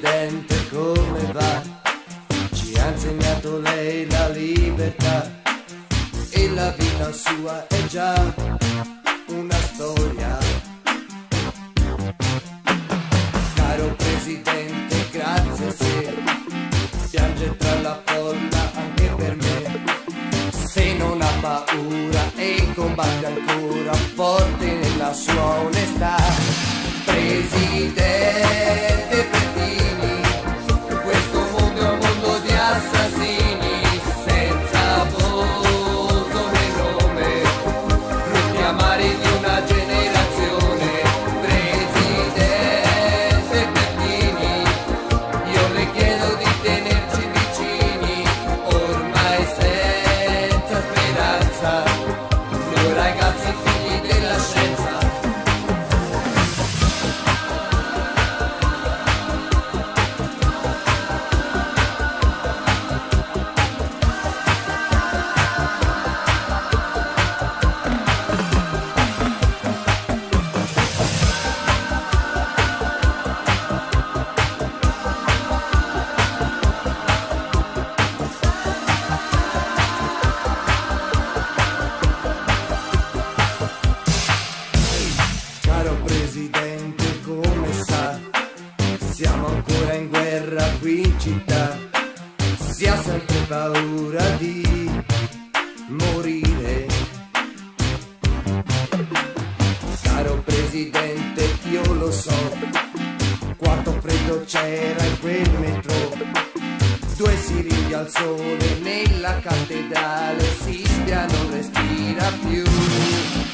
Presidente, come va? Ci ha insegnato lei la libertà e la vita sua è già una storia. Caro Presidente, grazie se piange tra la folla anche per me. Se non ha paura e combatte ancora forte nella sua onestà. Presidente, come sa, siamo ancora in guerra qui in città. Si ha sempre paura di morire. Caro Presidente, io lo so, quanto freddo c'era in quel metro. Due siringhi al sole nella cattedrale, Silvia non respira più.